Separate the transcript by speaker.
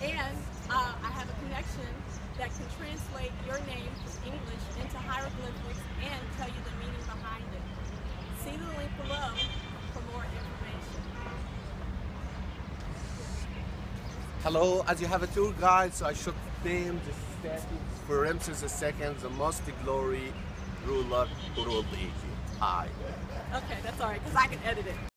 Speaker 1: And uh, I have a connection that can translate your name from English into hieroglyphics and tell you the meaning behind it. See the link below for more information.
Speaker 2: Hello, as you have a tour guide, so I should name the statue for Ramses II, the most glory ruler who ruled Egypt. I.
Speaker 1: Okay, that's alright, because I can edit it.